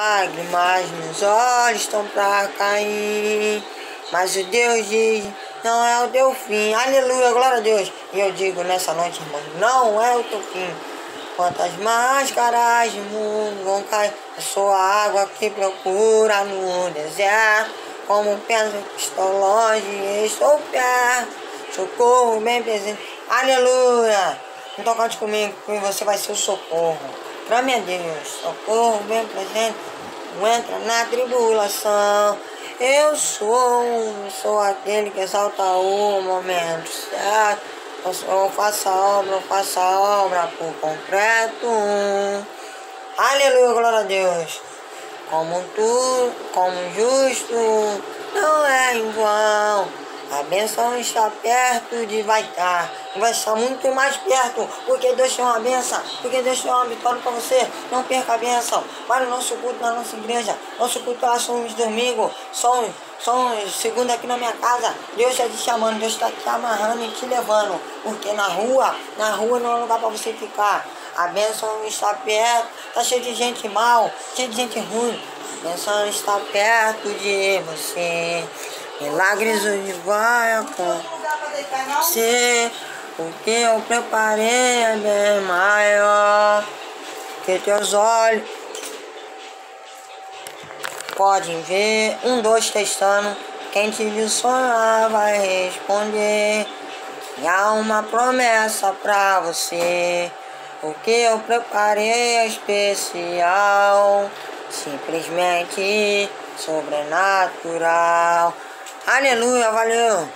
Lágrimas nos olhos estão pra cair. Mas o Deus diz, não é o teu fim. Aleluia, glória a Deus. E eu digo nessa noite, irmão, não é o teu fim. Quantas máscaras de mundo vão cair? Eu sou a água que procura no deserto. Como penso que estou longe, estou perto. Socorro bem presente. Aleluia. Então cante comigo, que você vai ser o socorro. Clame a Deus. Socorro bem presente. Não entra na tribulação. Eu sou, sou aquele que exalta o momento certo. Eu faço a obra, eu faço a obra por completo. Aleluia, glória a Deus. Como tu, como justo, não é em vão. A bênção está perto de vai estar. Vai estar muito mais perto. Porque Deus tem uma bênção. Porque Deus tem uma vitória para você. Não perca a bênção. Vai no nosso culto na nossa igreja. Nosso culto lá são os domingos. São, são segunda aqui na minha casa. Deus está te chamando. Deus está te amarrando e te levando. Porque na rua, na rua não é lugar para você ficar. A bênção está perto. Está cheio de gente mal. Cheio de gente ruim. A bênção está perto de você. Milagres hoje vai acontecer. O que eu preparei é bem maior que teus olhos podem ver. Um, dois, testando. Quem te viu sonhar vai responder. E há uma promessa pra você. O que eu preparei é especial. Simplesmente sobrenatural. Aleluia, valeu!